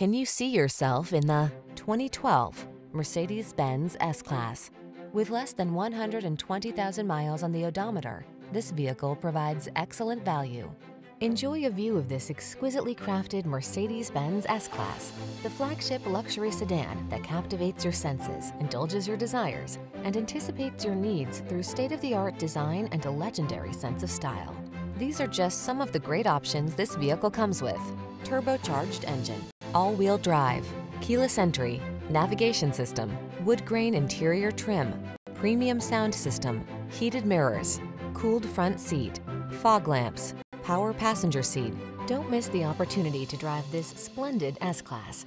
Can you see yourself in the 2012 Mercedes-Benz S-Class? With less than 120,000 miles on the odometer, this vehicle provides excellent value. Enjoy a view of this exquisitely crafted Mercedes-Benz S-Class, the flagship luxury sedan that captivates your senses, indulges your desires, and anticipates your needs through state-of-the-art design and a legendary sense of style. These are just some of the great options this vehicle comes with. Turbocharged engine, all-wheel drive, keyless entry, navigation system, wood grain interior trim, premium sound system, heated mirrors, cooled front seat, fog lamps, power passenger seat. Don't miss the opportunity to drive this splendid S-Class.